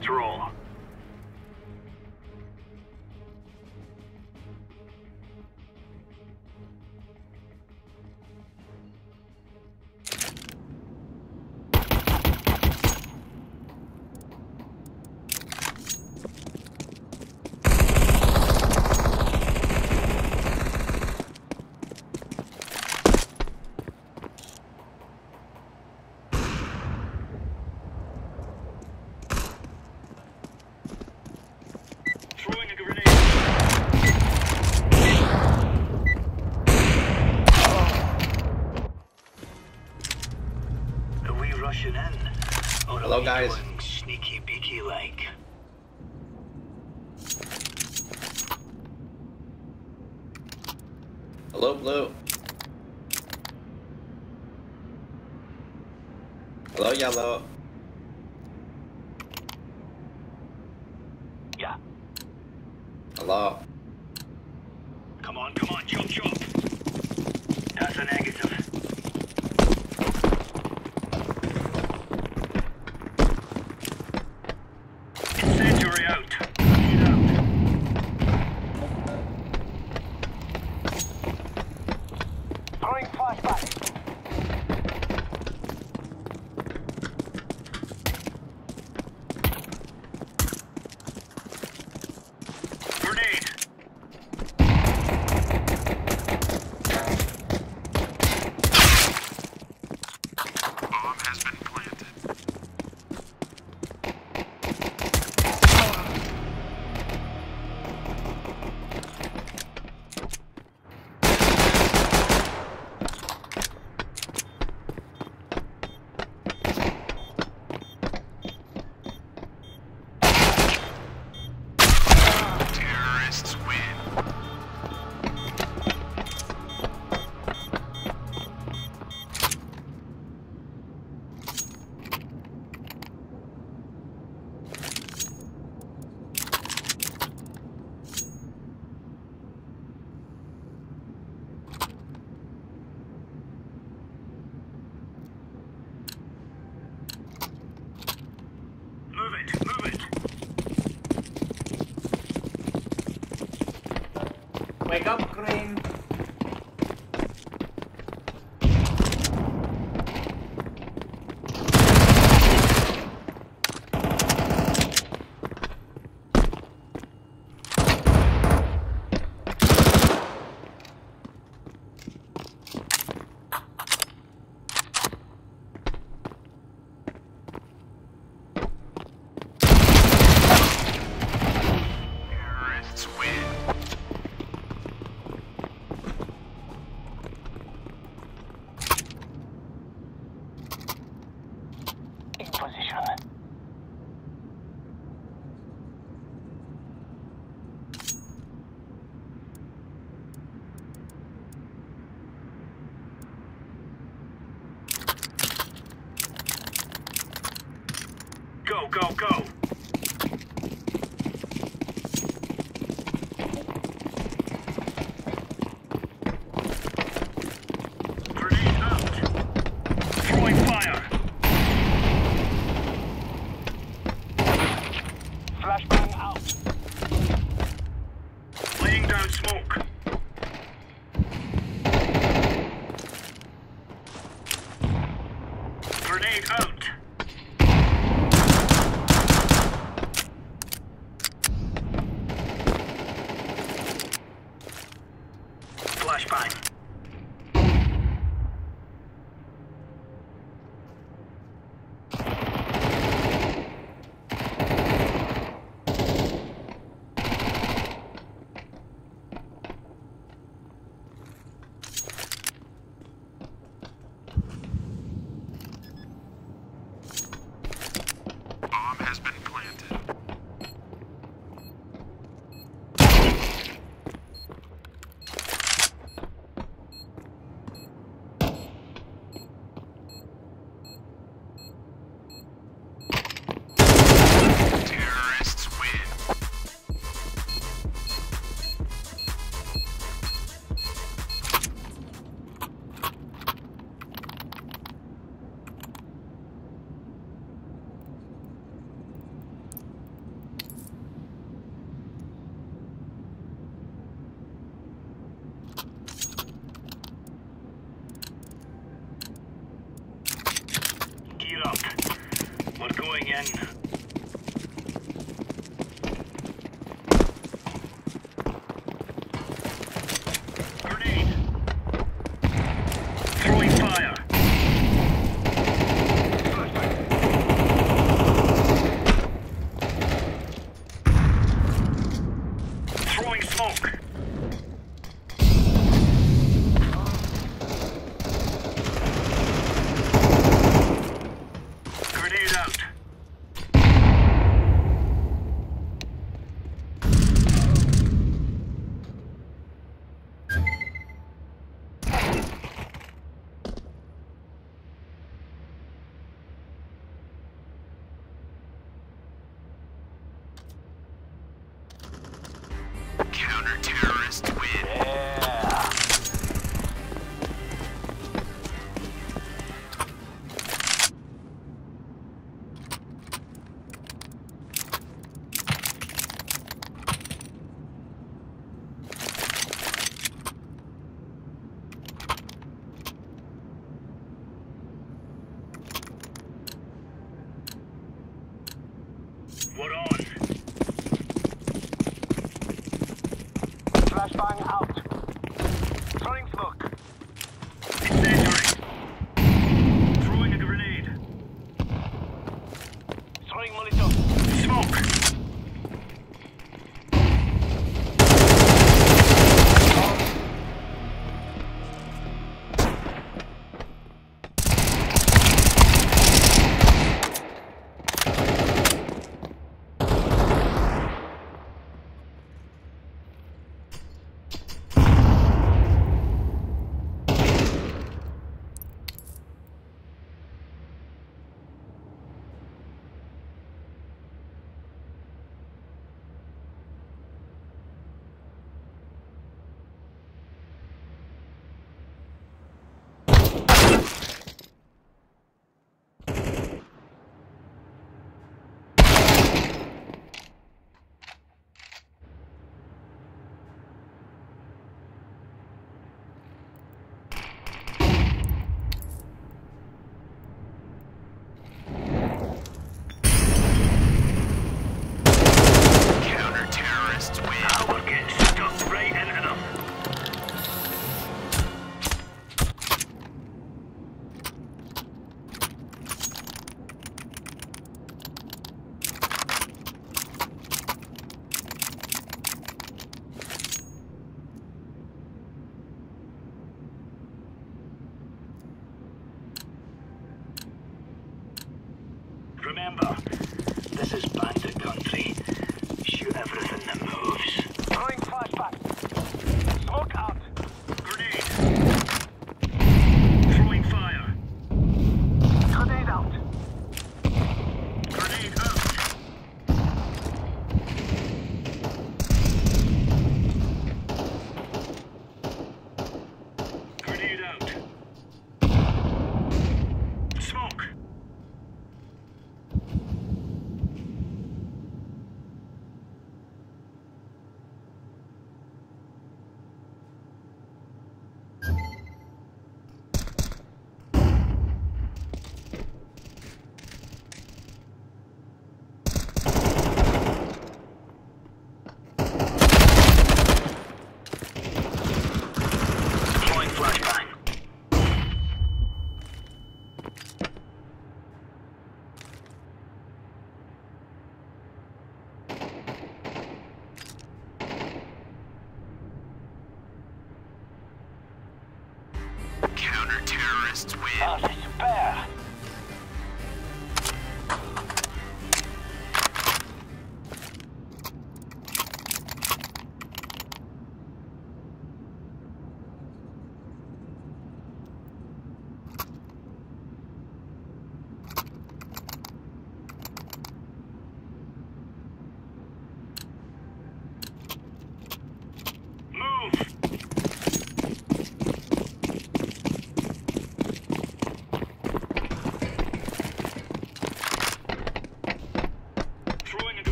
Let's roll. go, guys. Sneaky beaky like. Hello, blue. Hello, yellow. Grenade out. going in.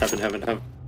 Heaven, heaven, heaven.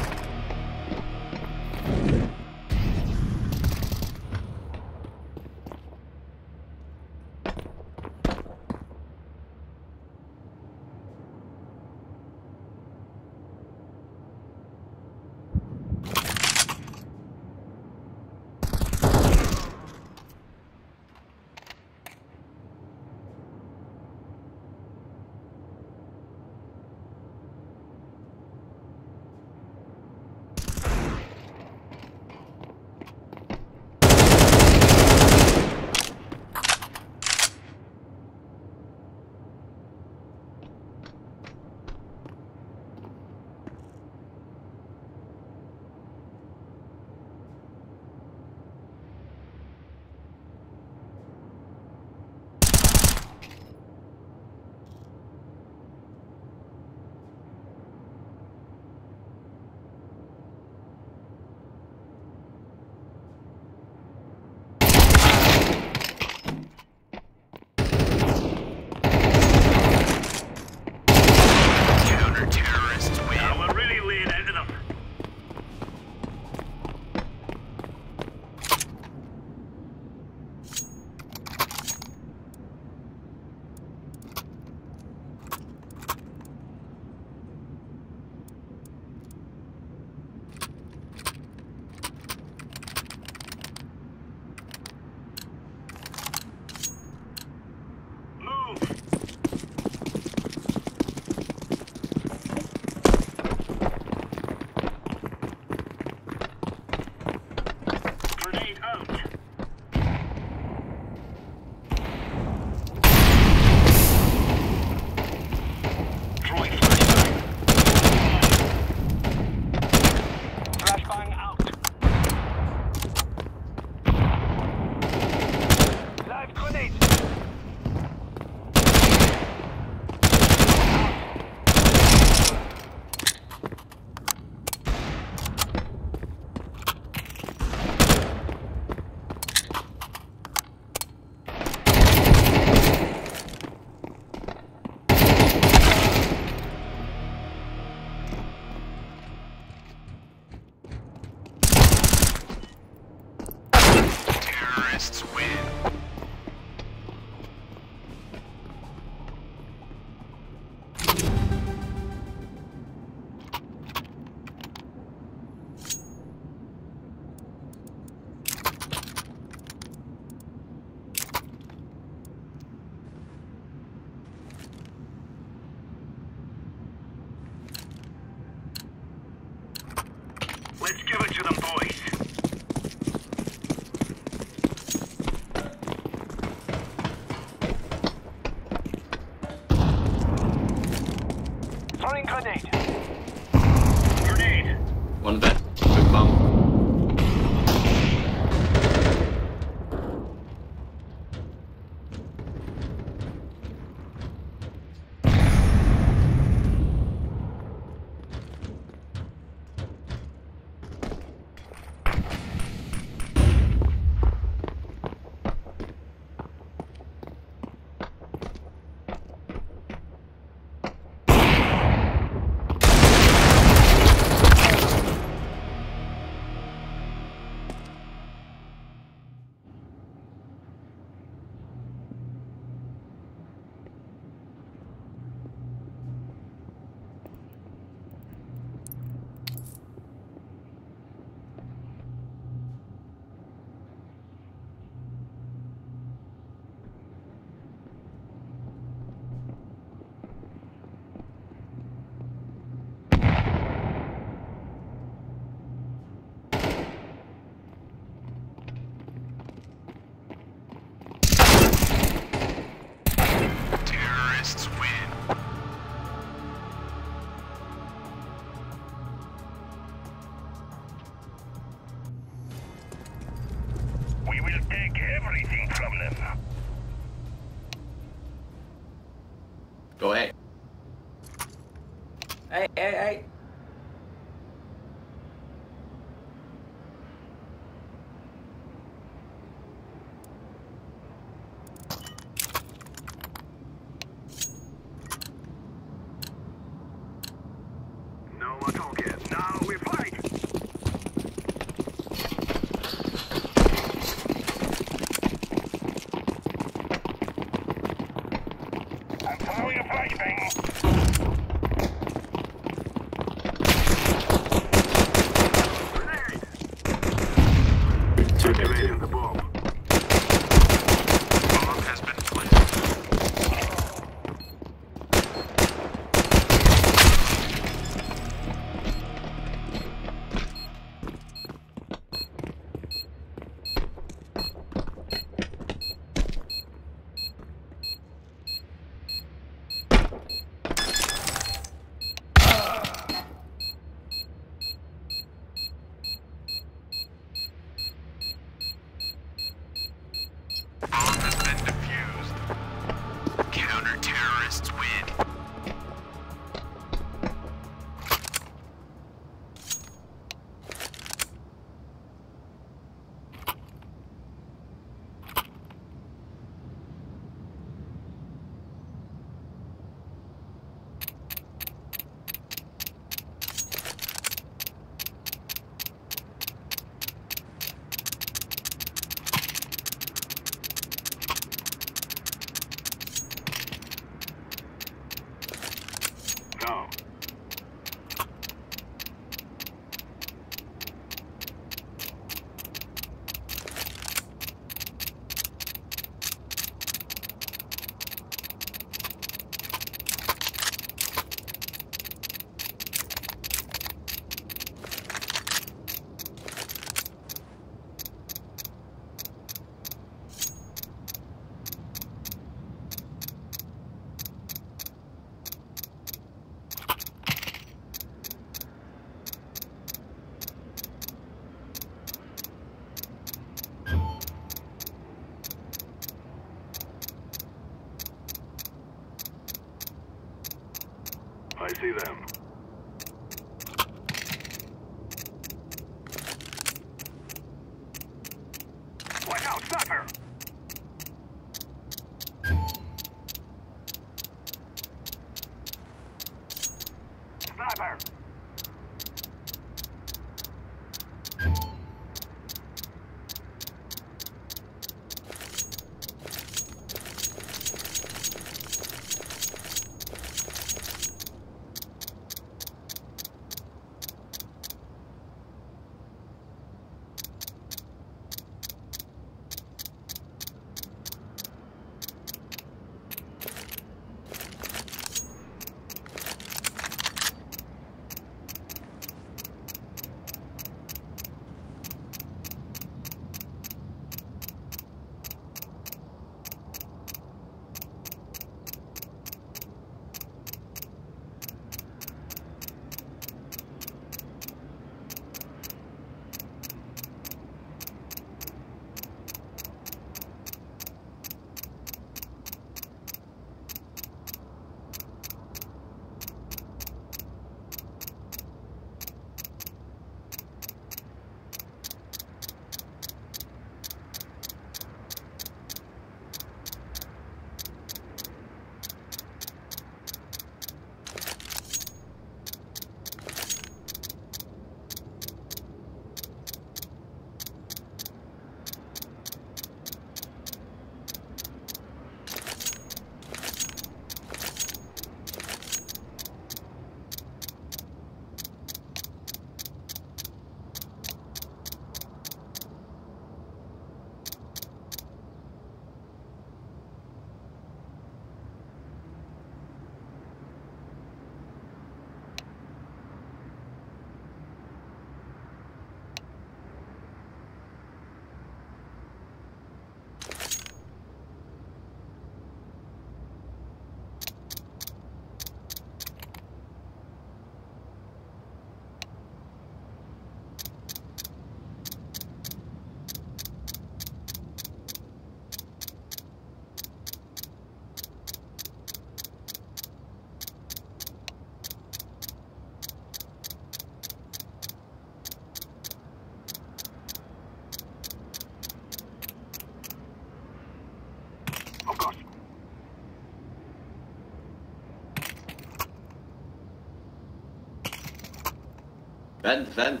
Ben ben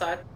Outside,